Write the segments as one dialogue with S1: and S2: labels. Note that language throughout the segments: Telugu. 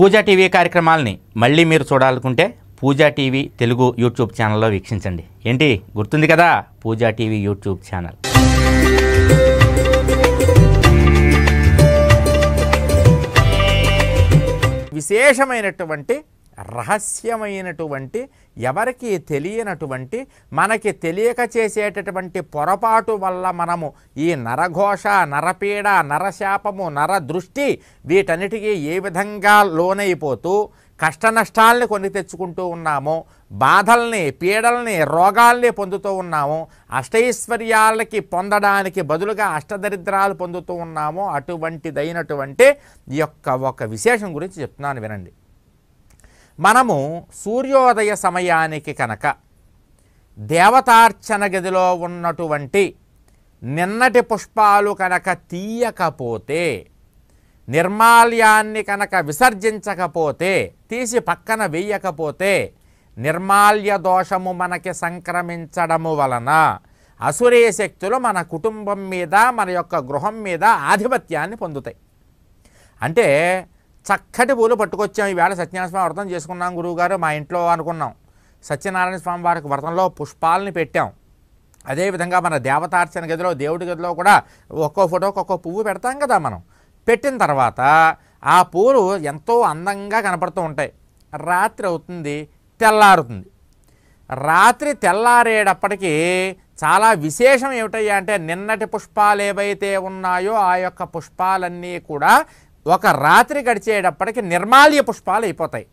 S1: పూజా టీవీ కార్యక్రమాలని మళ్ళీ మీరు చూడాలనుకుంటే పూజా టీవీ తెలుగు యూట్యూబ్ ఛానల్లో వీక్షించండి. ఏంటి? గుర్తుంది కదా? Pooja TV YouTube channel.
S2: విశేషమైనటువంటి రహస్యమైనటువంటి ఎవరికి తెలియనటువంటి మనకి తెలియక చేసేటటువంటి పొరపాటు వల్ల మనము ఈ నరఘోష నరపీడ నరశాపము నర దృష్టి వీటన్నిటికీ ఏ విధంగా లోనైపోతూ కష్టనష్టాలని కొని తెచ్చుకుంటూ ఉన్నాము బాధల్ని పీడల్ని రోగాల్ని పొందుతూ ఉన్నాము అష్టైశ్వర్యాలకి పొందడానికి బదులుగా అష్టదరిద్రాలు పొందుతూ ఉన్నాము అటువంటిదైనటువంటి ఈ యొక్క ఒక విశేషం గురించి చెప్తున్నాను వినండి. మనము సూర్యోదయ సమయానికి కనుక దేవతార్చన గదిలో ఉన్నటువంటి నిన్నటి పుష్పాలు కనుక తీయకపోతే నిర్మాల్యాన్ని కనుక విసర్జించకపోతే తీసి పక్కన వేయకపోతే నిర్మాల్య దోషము మనకి సంక్రమించడము వలన అసురే శక్తులు మన కుటుంబం మీద మన యొక్క గృహం మీద ఆధిపత్యాన్ని పొందుతాయి. అంటే చక్కటి పూలు పట్టుకొచ్చాం. ఈవేళ సత్యనారాయణ స్వామి వ్రతం చేసుకున్నాం గురువుగారు మా ఇంట్లో అనుకున్నాం. సత్యనారాయణ స్వామి వారికి వ్రతంలో పుష్పాలని పెట్టాం. అదేవిధంగా మన దేవతార్చన గదిలో దేవుడి గదిలో కూడా ఒక్కో ఫోటోకి ఒక్కో పువ్వు పెడతాం కదా మనం. పెట్టిన తర్వాత ఆ పూలు ఎంతో అందంగా కనపడుతూ ఉంటాయి. రాత్రి అవుతుంది తెల్లారుతుంది. రాత్రి తెల్లారేటప్పటికీ చాలా విశేషం ఏమిటయ్యా అంటే నిన్నటి పుష్పాలు ఏవైతే ఉన్నాయో ఆ యొక్క పుష్పాలన్నీ కూడా ఒక రాత్రి గడిచేటప్పటికి నిర్మాల్య పుష్పాలు అయిపోతాయి.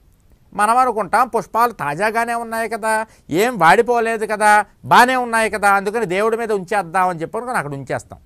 S2: మనం అనుకుంటాం పుష్పాలు తాజాగానే ఉన్నాయి కదా ఏం వాడిపోలేదు కదా బాగానే ఉన్నాయి కదా అందుకని దేవుడి మీద ఉంచేద్దామని చెప్పి అనుకుని అక్కడ ఉంచేస్తాం.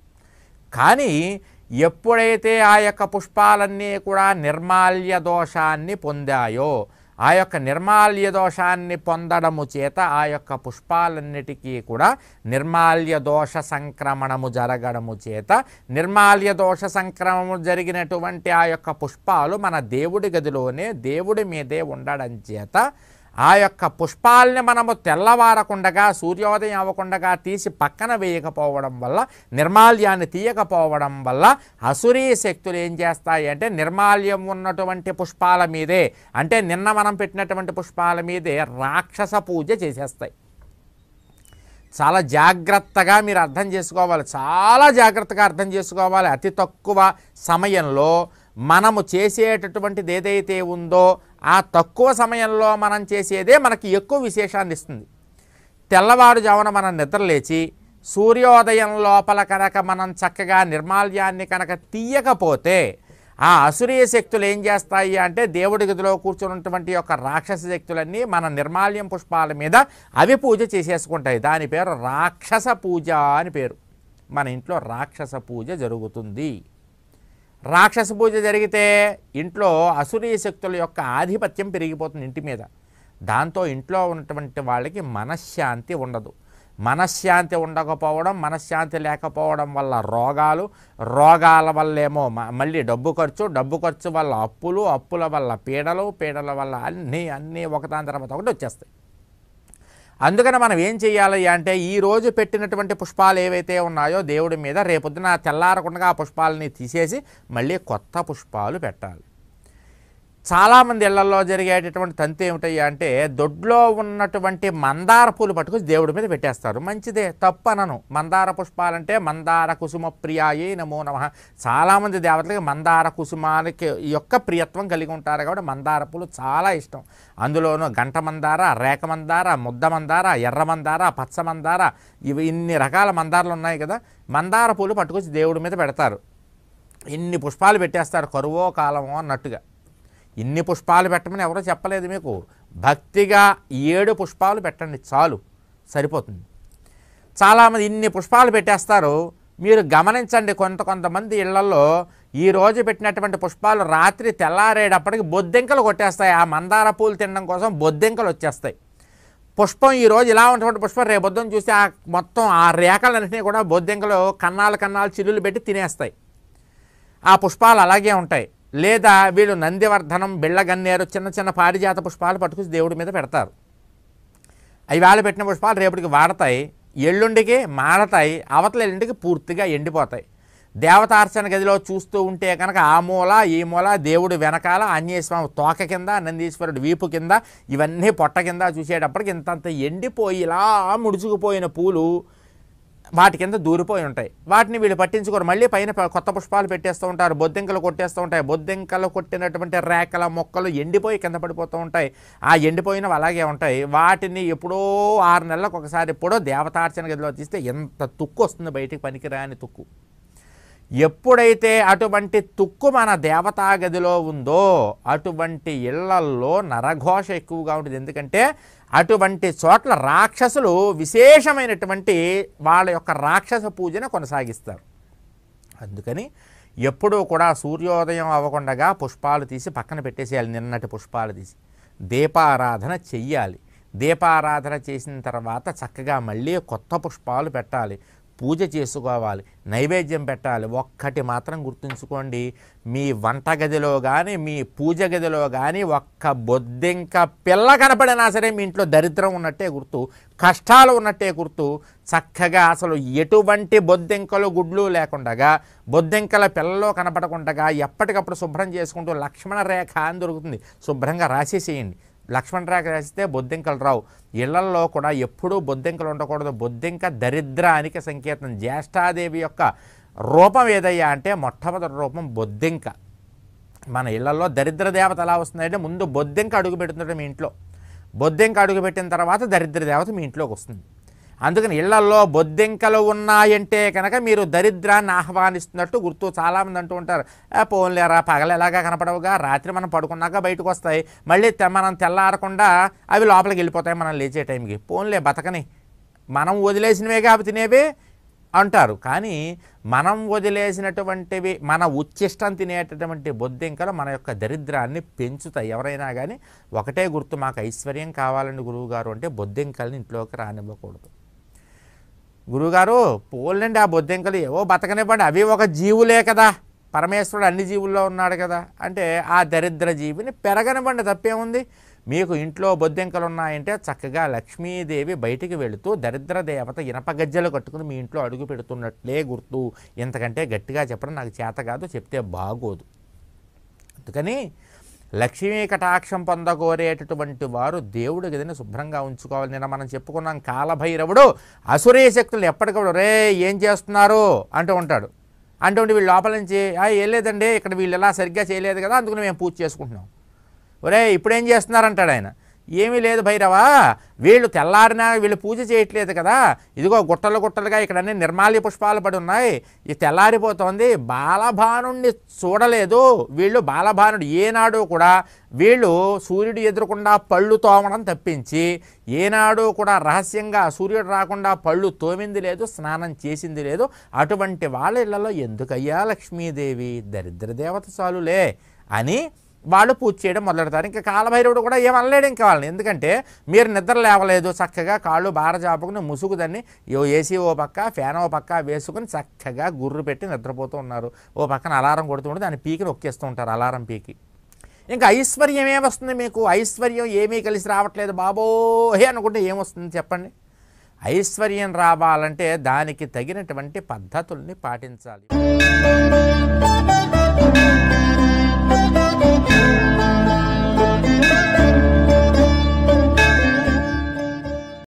S2: కానీ ఎప్పుడైతే ఆ యొక్క పుష్పాలన్నీ కూడా నిర్మాల్య దోషాన్ని పొందాయో ఆ యొక్క నిర్మాల్య దోషాన్ని పొందడము చేత ఆ యొక్క పుష్పాలన్నిటికీ కూడా నిర్మాల్య దోష సంక్రమణము జరగడము చేత నిర్మాల్య దోష సంక్రమము జరిగినటువంటి ఆ యొక్క పుష్పాలు మన దేవుడి గదిలోనే దేవుడి మీదే ఉండడం చేత ఆ యొక్క పుష్పాలని మనము తెల్లవారకుండగా సూర్యోదయం అవ్వకుండగా తీసి పక్కన వేయకపోవడం వల్ల నిర్మాల్యాన్ని తీయకపోవడం వల్ల అసురీ శక్తులు ఏం చేస్తాయి అంటే నిర్మాల్యం ఉన్నటువంటి పుష్పాల మీదే అంటే నిన్న మనం పెట్టినటువంటి పుష్పాల మీదే రాక్షస పూజ చేసేస్తాయి. చాలా జాగ్రత్తగా మీరు అర్థం చేసుకోవాలి. చాలా జాగ్రత్తగా అర్థం చేసుకోవాలి. అతి తక్కువ సమయంలో మనము చేసేటటువంటిది ఏదైతే ఉందో ఆ తక్కువ సమయంలో మనం చేసేదే మనకి ఎక్కువ విశేషాన్ని ఇస్తుంది. తెల్లవారుజామున మనం నిద్రలేచి సూర్యోదయం లోపల కనుక మనం చక్కగా నిర్మాల్యాన్ని కనుక తీయకపోతే ఆ అసురీయ శక్తులు ఏం చేస్తాయి అంటే దేవుడి గదిలో కూర్చున్నటువంటి యొక్క రాక్షస శక్తులన్నీ మన నిర్మాల్యం పుష్పాల మీద అవి పూజ చేసేసుకుంటాయి. దాని పేరు రాక్షస పూజ అని పేరు. మన ఇంట్లో రాక్షస పూజ జరుగుతుంది. రాక్షస పూజ జరిగితే ఇంట్లో అసురీయ శక్తుల యొక్క ఆధిపత్యం పెరిగిపోతుంది ఇంటి మీద. దాంతో ఇంట్లో ఉన్నటువంటి వాళ్ళకి మనశ్శాంతి ఉండదు. మనశ్శాంతి ఉండకపోవడం మనశ్శాంతి లేకపోవడం వల్ల రోగాలు రోగాల వల్లేమో మళ్ళీ డబ్బు ఖర్చు డబ్బు ఖర్చు వల్ల అప్పులు అప్పుల వల్ల పీడలు పీడల వల్ల అన్నీ అన్నీ ఒకదాని తర్వాత ఒకటి వచ్చేస్తాయి. అందుకని మనం ఏం చేయాలి అంటే ఈ రోజు పెట్టినటువంటి పుష్పాలు ఏవైతే ఉన్నాయో దేవుడి మీద రేపొద్దున తెల్లారకుండా ఆ పుష్పాలని తీసేసి మళ్ళీ కొత్త పుష్పాలు పెట్టాలి. చాలామంది ఇళ్ళలో జరిగేటటువంటి తంతు ఏమిటయ్యా అంటే దొడ్లో ఉన్నటువంటి మందార పూలు పట్టుకుని దేవుడి మీద పెట్టేస్తారు. మంచిదే తప్పు అనను మందార పుష్పాలంటే మందార కుసుమ ప్రియాయే నమో నమ. చాలామంది దేవతలకి మందార కుసుమానికి యొక్క ప్రియత్వం కలిగి ఉంటారు కాబట్టి మందార పూలు చాలా ఇష్టం. అందులోనూ గంట మందార రేఖ మందార ముద్ద మందార ఎర్ర మందార పచ్చ మందార ఇవి ఇన్ని రకాల మందారాలు ఉన్నాయి కదా మందార పూలు పట్టుకొచ్చి దేవుడి మీద పెడతారు. ఇన్ని పుష్పాలు పెట్టేస్తారు కరువో కాలమో అన్నట్టుగా. ఇన్ని పుష్పాలు పెట్టమని ఎవరో చెప్పలేదు మీకు. భక్తిగా ఏడు పుష్పాలు పెట్టండి చాలు. సరిపోతుంది. చాలామంది ఇన్ని పుష్పాలు పెట్టేస్తారు. మీరు గమనించండి కొంత కొంతమంది ఇళ్ళలో ఈరోజు పెట్టినటువంటి పుష్పాలు రాత్రి తెల్లారేటప్పటికి బొద్దింకలు కొట్టేస్తాయి. ఆ మందార పూలు తినడం కోసం బొద్దింకలు వచ్చేస్తాయి. పుష్పం ఈ రోజు ఇలా ఉన్నటువంటి పుష్పం రేపు పొద్దున్న చూస్తే ఆ మొత్తం ఆ రేఖలన్నింటినీ కూడా బొద్దింకలు కన్నాలు కన్నాలు చిల్లులు పెట్టి తినేస్తాయి. ఆ పుష్పాలు అలాగే ఉంటాయి. లేదా వీళ్ళు నందివర్ధనం బిళ్ళగన్నేరు చిన్న చిన్న పారిజాత పుష్పాలు పట్టుకుని దేవుడి మీద పెడతారు. అవి పెట్టిన పుష్పాలు రేపటికి వాడతాయి. ఎల్లుండికి మాడతాయి అవతల ఎల్లుండికి పూర్తిగా ఎండిపోతాయి. దేవతార్చన గదిలో చూస్తూ ఉంటే కనుక ఆ మూల ఈ మూల దేవుడు వెనకాల ఆంజనేయస్వామి తోక కింద నందీశ్వరుడు వీపు కింద ఇవన్నీ పొట్ట కింద చూసేటప్పటికి ఇంతంత ఎండిపోయి ఇలా ముడుచుకుపోయిన పూలు వాటి కింద దూరిపోయి ఉంటాయి. వాటిని వీళ్ళు పట్టించుకోరు. మళ్ళీ పైన కొత్త పుష్పాలు పెట్టేస్తూ ఉంటారు. బొద్దింకలు కొట్టేస్తూ ఉంటాయి. బొద్దింకలు కొట్టినటువంటి రేకల మొక్కలు ఎండిపోయి కింద పడిపోతూ ఉంటాయి. ఆ ఎండిపోయినవి అలాగే ఉంటాయి. వాటిని ఎప్పుడో ఆరు నెలలకు ఒకసారి ఎప్పుడో దేవతార్చన గదిలో తీస్తే ఎంత తుక్కు వస్తుంది బయటికి పనికిరాని తుక్కు. ఎప్పుడైతే అటువంటి తుక్కు మన దేవతా గదిలో ఉందో అటువంటి ఇళ్ళల్లో నరఘోష ఎక్కువగా ఉంటుంది. ఎందుకంటే అటువంటి చోట్ల రాక్షసులు విశేషమైనటువంటి వాళ్ళ యొక్క రాక్షస పూజను కొనసాగిస్తారు. అందుకని ఎప్పుడూ కూడా సూర్యోదయం అవ్వకుండా పుష్పాలు తీసి పక్కన పెట్టేసేయాలి నిన్నటి పుష్పాలు తీసి. దీపారాధన చెయ్యాలి. దీపారాధన చేసిన తర్వాత చక్కగా మళ్ళీ కొత్త పుష్పాలు పెట్టాలి. పూజ చేసుకోవాలి నైవేద్యం పెట్టాలి. ఒక్కటి మాత్రం గుర్తుంచుకోండి మీ వంటగదిలో కానీ మీ పూజ గదిలో కానీ ఒక్క బొద్దింక పిల్ల కనపడినా సరే మీ ఇంట్లో దరిద్రం ఉన్నట్టే గుర్తు కష్టాలు ఉన్నట్టే గుర్తు. చక్కగా అసలు ఎటువంటి బొద్దింకలు గుడ్లు లేకుండగా బొద్దింకల పిల్లలో కనపడకుండగా ఎప్పటికప్పుడు శుభ్రం చేసుకుంటూ లక్ష్మణ రేఖ అని దొరుకుతుంది. శుభ్రంగా రాసేసేయండి. లక్ష్మణ రేఖ రాస్తే బొద్దింకలు రావు. ఇళ్ళల్లో కూడా ఎప్పుడూ బొద్దింకలు ఉండకూడదు. బొద్దింక దరిద్రానికి సంకేతం. జ్యేష్ఠాదేవి యొక్క రూపం ఏదయ్యా అంటే మొట్టమొదటి రూపం బొద్దింక. మన ఇళ్ళలో దరిద్ర దేవత ఎలా వస్తుందంటే ముందు బొద్దింక అడుగు పెడుతుంటే మీ ఇంట్లో. బొద్దింక అడుగు పెట్టిన తర్వాత దరిద్ర దేవత మీ ఇంట్లోకి వస్తుంది. అందుకని ఇళ్ళలో బొద్దింకలు ఉన్నాయంటే కనుక మీరు దరిద్రాన్ని ఆహ్వానిస్తున్నట్టు గుర్తు చాలామంది అంటూ ఉంటారు. పోన్లేరా పగలు ఎలాగా కనపడవుగా? రాత్రి మనం పడుకున్నాక బయటకు వస్తాయి మళ్ళీ తె- మనం తెల్లారకుండా అవి లోపలికి వెళ్ళిపోతాయి మనం లేచే టైంకి. పోన్లే బతకని. మనం వదిలేసినవే అవి తినేవి? అంటారు. కానీ మనం వదిలేసినటువంటివి మన ఉచ్చిష్టం తినేటటువంటి బొద్దింకలు మన యొక్క దరిద్రాన్ని పెంచుతాయి. ఎవరైనా కానీ ఒకటే గుర్తు మాకు ఐశ్వర్యం కావాలండి గురువుగారు అంటే బొద్దింకల్ని ఇంట్లోకి రానివ్వకూడదు. గురువుగారు పోలండి ఆ బొద్దింకలు. ఏవో బతకనివ్వండి. అవి ఒక జీవులే కదా. పరమేశ్వరుడు అన్ని జీవుల్లో ఉన్నాడు కదా. అంటే ఆ దరిద్ర జీవిని పెరగనివ్వండి. తప్పేముంది? మీకు ఇంట్లో బొద్దింకలు ఉన్నాయంటే చక్కగా లక్ష్మీదేవి బయటికి వెళుతూ దరిద్ర దేవత ఇనప గజ్జలు కట్టుకుని మీ ఇంట్లో అడుగు పెడుతున్నట్లే గుర్తు. ఇంతకంటే గట్టిగా చెప్పడం నాకు చేత కాదు. చెప్తే బాగోదు. అందుకని లక్ష్మీ కటాక్షం పొందగోరేటటువంటి వారు దేవుడు గదిని శుభ్రంగా ఉంచుకోవాలి నిన్న మనం చెప్పుకున్నాం. కాలభైరవుడు అసురీ శక్తులు ఎప్పటికప్పుడు రే ఏం చేస్తున్నారు? అంటూ ఉంటాడు. అంటూ ఉండి వీళ్ళు లోపల నుంచి "ఆ, లేదండి ఇక్కడ వీళ్ళు ఎలా సరిగ్గా చేయలేదు కదా అందుకని మేము పూజ చేసుకుంటున్నాం. ఒరే ఇప్పుడేం చేస్తున్నారంటాడు ఆయన. ఏమీ లేదు భైరవా. వీళ్ళు తెల్లారినా వీళ్ళు పూజ చేయట్లేదు కదా. ఇదిగో గుట్టలు గుట్టలుగా ఇక్కడ అన్ని నిర్మాల్య పుష్పాలు పడి ఉన్నాయి. ఇది తెల్లారిపోతోంది. బాలభానుణ్ణి చూడలేదు. వీళ్ళు బాలభానుడు ఏనాడు కూడా వీళ్ళు సూర్యుడు ఎదురకుండా పళ్ళు తోమడం తప్పించి ఏనాడు కూడా రహస్యంగా సూర్యుడు రాకుండా పళ్ళు తోమింది లేదు స్నానం చేసింది లేదు. అటువంటి వాళ్ళ ఇళ్ళలో ఎందుకయ్యా లక్ష్మీదేవి? దరిద్ర దేవత చాలులే అని వాళ్ళు పూజ చేయడం మొదలెడతారు. ఇంకా కాలభైరవుడు కూడా ఏమనలేడు ఇంకా వాళ్ళని. ఎందుకంటే మీరు నిద్ర లేవలేదు చక్కగా కాళ్ళు బార చాపుకుని ముసుగు దాన్ని ఓ ఏసీ ఓ పక్క ఫ్యాన్ ఓ పక్క వేసుకుని చక్కగా గుర్రు పెట్టి నిద్రపోతూ ఉన్నారు. ఓ పక్కన అలారం కొడుతూ ఉంటే దాన్ని పీకి నొక్కేస్తూ ఉంటారు అలారం పీకి. ఇంకా ఐశ్వర్యం ఏమొస్తుంది మీకు? ఐశ్వర్యం ఏమీ కలిసి రావట్లేదు. బాబోహే అనుకుంటే ఏమొస్తుంది చెప్పండి? ఐశ్వర్యం రావాలంటే దానికి తగినటువంటి పద్ధతుల్ని పాటించాలి.